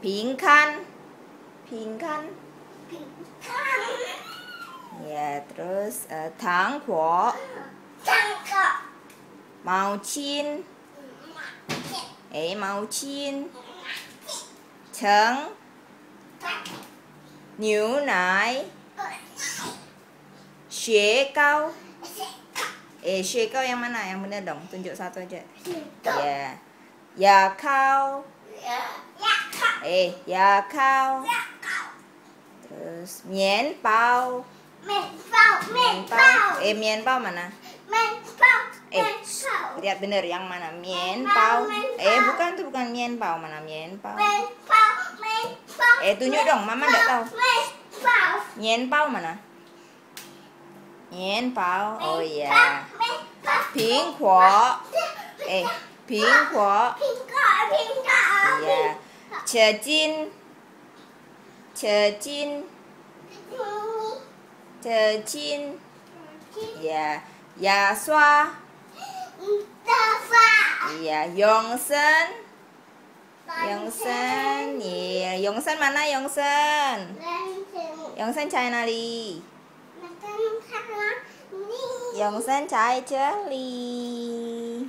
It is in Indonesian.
Pingkan. Pingkan. Bintang. Ya, terus uh, tangkuo. Tangkap. Mau chin. Eh, mau chin. Cheng. Niu nai. Xue gao. Eh, xue gao yang mana? Yang benar dong. Tunjuk satu aja. Ya. Ya, ya kau. Eh, ya kau. Ya. Terus mian pao. Menpau, menpau. Eh, mian pao mana? Menpau, Eh, menpau. Lihat bener yang mana? Pao, mian Eh, bukan tuh bukan mian pao mana? Menpau, menpau. Eh, tunjuk dong, Mama nggak tahu. Mian pao mana? Mian pao. Oh iya. Menpau. Ping. Eh, ping kuo. Pingkau, pingkau. 车金，车金，车金，耶，牙刷，牙刷，呀，永生，永生，耶，永生嘛那永生，永生在哪里？永生在这里。